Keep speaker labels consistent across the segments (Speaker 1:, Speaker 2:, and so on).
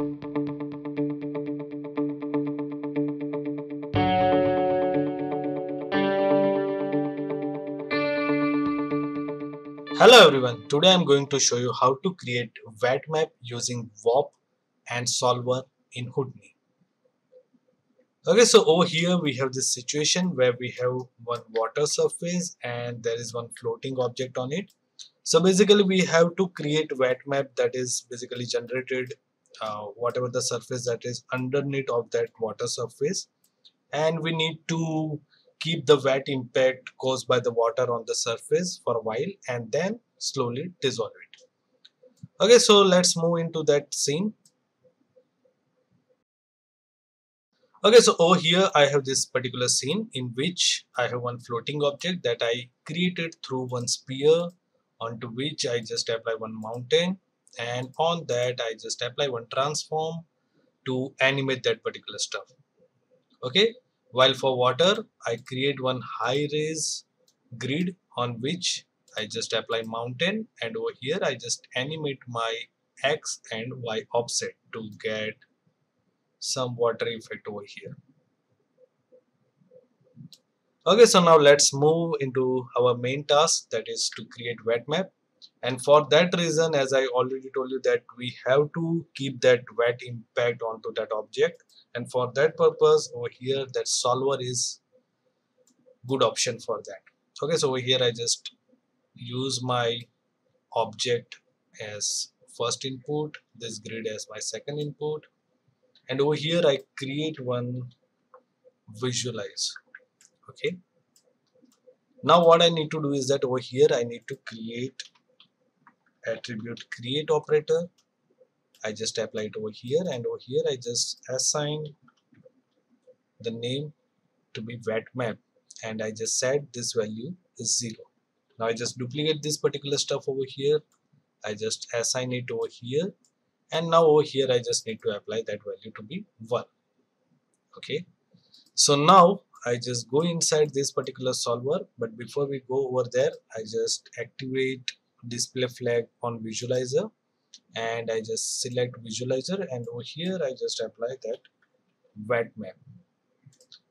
Speaker 1: Hello everyone, today I'm going to show you how to create wet map using VOP and Solver in Houdini. Okay, so over here we have this situation where we have one water surface and there is one floating object on it. So basically we have to create wet map that is basically generated uh, whatever the surface that is underneath of that water surface and we need to keep the wet impact caused by the water on the surface for a while and then slowly dissolve it. Okay, so let's move into that scene. Okay, so over here I have this particular scene in which I have one floating object that I created through one sphere onto which I just apply one mountain and on that I just apply one transform to animate that particular stuff. Okay, while for water, I create one high res grid on which I just apply mountain and over here I just animate my X and Y offset to get some water effect over here. Okay, so now let's move into our main task that is to create wet map and for that reason as I already told you that we have to keep that wet impact onto that object. And for that purpose over here that solver is good option for that. Okay so over here I just use my object as first input this grid as my second input. And over here I create one visualize. Okay. Now what I need to do is that over here I need to create attribute create operator. I just apply it over here and over here I just assign the name to be wet map and I just set this value is 0 now I just duplicate this particular stuff over here. I just assign it over here and now over here I just need to apply that value to be 1 okay? So now I just go inside this particular solver but before we go over there I just activate display flag on visualizer. And I just select visualizer and over here I just apply that wet map.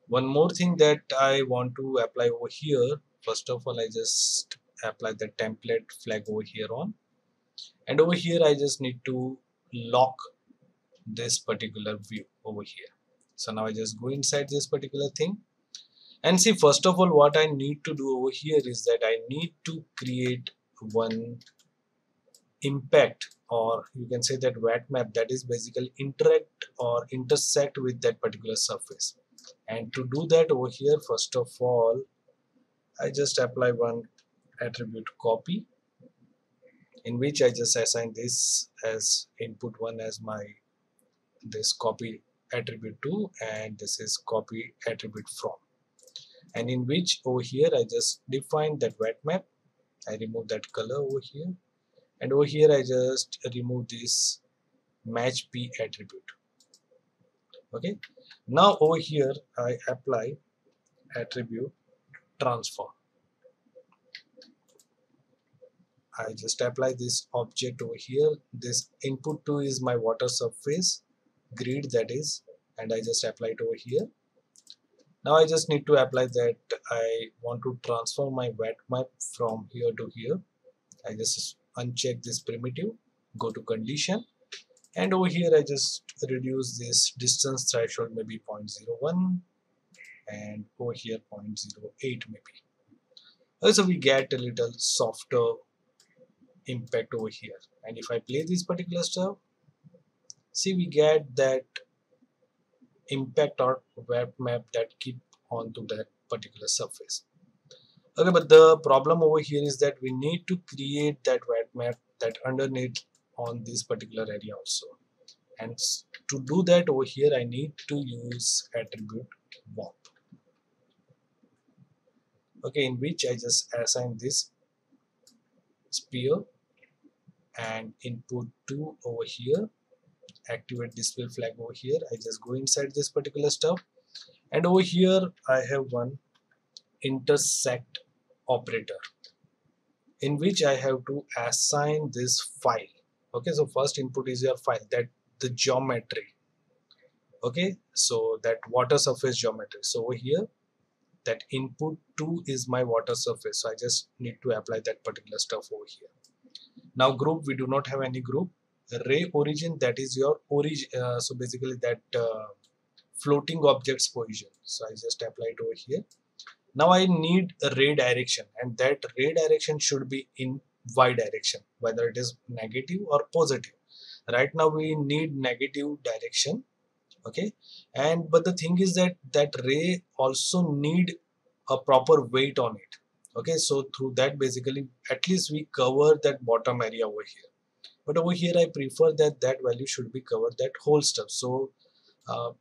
Speaker 1: One more thing that I want to apply over here first of all I just apply the template flag over here on. And over here I just need to lock this particular view over here. So now I just go inside this particular thing. And see first of all what I need to do over here is that I need to create one impact or you can say that wet map that is basically interact or intersect with that particular surface. And to do that over here first of all I just apply one attribute copy in which I just assign this as input 1 as my this copy attribute to and this is copy attribute from. And in which over here I just define that wet map I remove that color over here. And over here I just remove this match p attribute. Okay? Now over here I apply attribute transform. I just apply this object over here. This input 2 is my water surface grid that is and I just apply it over here now I just need to apply that I want to transform my wet map from here to here. I just uncheck this primitive go to condition. And over here I just reduce this distance threshold maybe 0.01 and over here 0.08 maybe. Also we get a little softer impact over here. And if I play this particular stuff see we get that impact or wet map that keep onto that particular surface. Okay but the problem over here is that we need to create that wet map that underneath on this particular area also. And to do that over here I need to use attribute VOP. Okay in which I just assign this sphere and input 2 over here activate display flag over here. I just go inside this particular stuff and over here I have one intersect operator in which I have to assign this file. Okay so first input is your file that the geometry. Okay so that water surface geometry. So over here that input 2 is my water surface. So I just need to apply that particular stuff over here. Now group we do not have any group ray origin that is your origin uh, so basically that uh, floating objects position. So I just apply it over here. Now I need a ray direction and that ray direction should be in y direction whether it is negative or positive. Right now we need negative direction okay? And but the thing is that that ray also need a proper weight on it okay? So through that basically at least we cover that bottom area over here but over here I prefer that that value should be covered that whole stuff. So uh,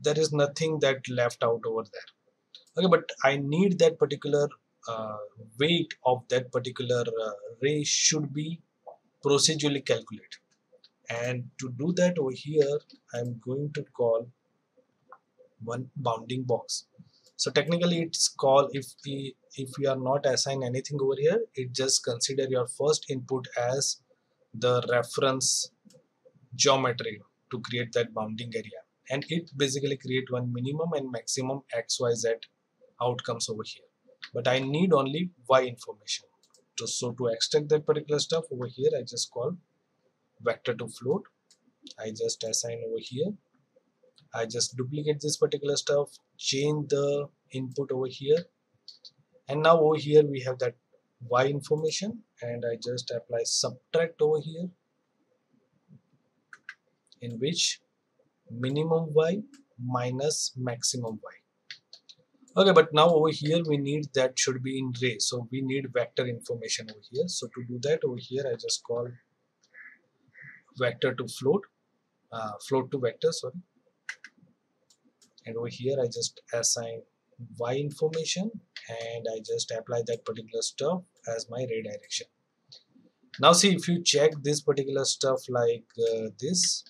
Speaker 1: there is nothing that left out over there. Okay but I need that particular uh, weight of that particular uh, ray should be procedurally calculated. And to do that over here I'm going to call one bounding box. So technically it's called if we if we are not assign anything over here it just consider your first input as the reference geometry to create that bounding area. And it basically create one minimum and maximum xyz outcomes over here. But I need only y information. To, so to extract that particular stuff over here I just call vector to float. I just assign over here. I just duplicate this particular stuff change the input over here. And now over here we have that y information and I just apply subtract over here in which minimum y minus maximum y. Okay but now over here we need that should be in ray. So we need vector information over here. So to do that over here I just call vector to float uh, float to vector sorry. And over here I just assign y information and I just apply that particular stuff as my ray direction now see if you check this particular stuff like uh, this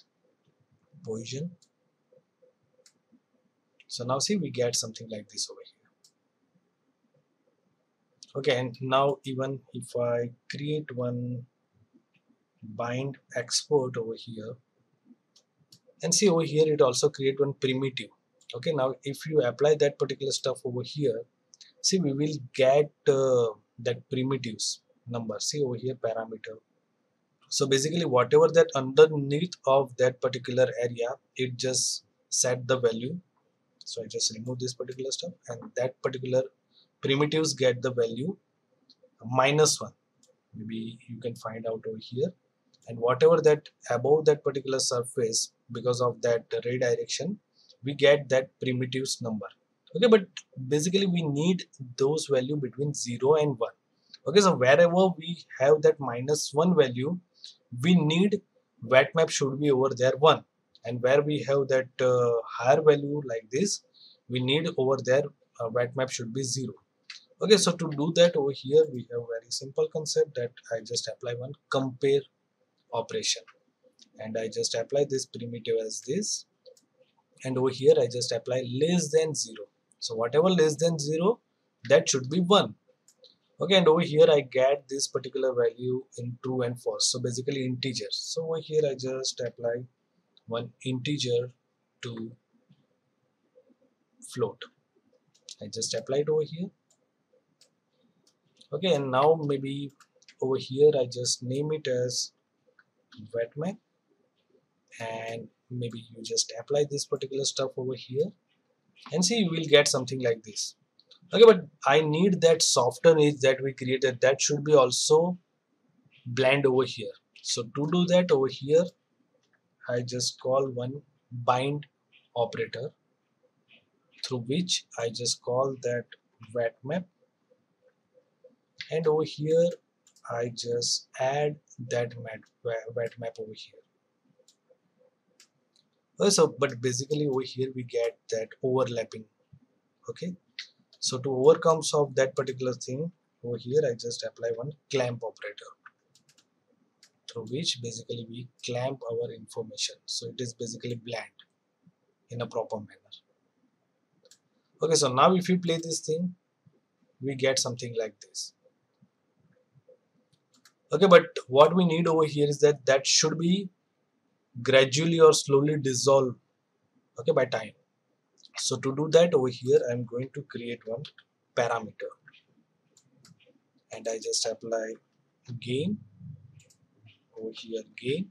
Speaker 1: position so now see we get something like this over here. Okay and now even if I create one bind export over here and see over here it also create one primitive. Okay now if you apply that particular stuff over here see we will get uh, that primitives number see over here parameter. So basically whatever that underneath of that particular area it just set the value. So I just remove this particular stuff and that particular primitives get the value minus 1 maybe you can find out over here. And whatever that above that particular surface because of that ray direction we get that primitives number okay but basically we need those value between 0 and 1 okay so wherever we have that minus 1 value we need wet map should be over there 1 and where we have that uh, higher value like this we need over there uh, wet map should be 0 okay so to do that over here we have very simple concept that I just apply one compare operation. And I just apply this primitive as this. And over here I just apply less than 0 so whatever less than 0 that should be 1 okay and over here I get this particular value in true and false. So basically integer. So over here I just apply one integer to float. I just apply it over here. Okay and now maybe over here I just name it as wet map and maybe you just apply this particular stuff over here and see you will get something like this. Okay but I need that softer edge that we created. That should be also blend over here. So to do that over here I just call one bind operator through which I just call that wet map. And over here I just add that wet map over here Uh, so but basically over here we get that overlapping okay? So to overcome of that particular thing over here I just apply one clamp operator through which basically we clamp our information. So it is basically blend in a proper manner. Okay so now if you play this thing we get something like this. Okay but what we need over here is that that should be gradually or slowly dissolve okay by time. So to do that over here i'm going to create one parameter. And i just apply gain over here gain.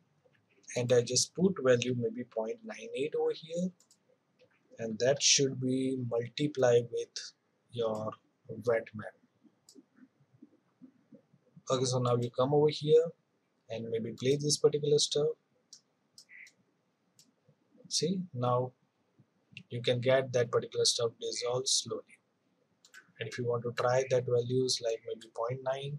Speaker 1: And I just put value maybe 0.98 over here. And that should be multiplied with your wet map. Okay so now you come over here and maybe play this particular stuff see now you can get that particular stuff dissolved slowly. And if you want to try that values like maybe 0.9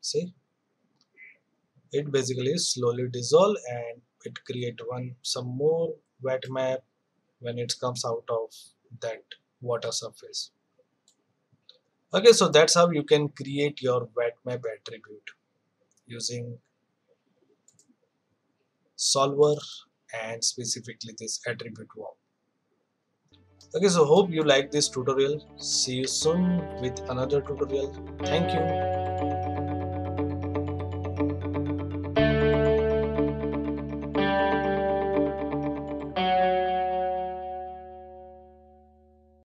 Speaker 1: see it basically slowly dissolve and it create one some more wet map when it comes out of that water surface. Okay so that's how you can create your wet map attribute using solver and specifically this attribute VOP okay so hope you like this tutorial. See you soon with another tutorial. Thank you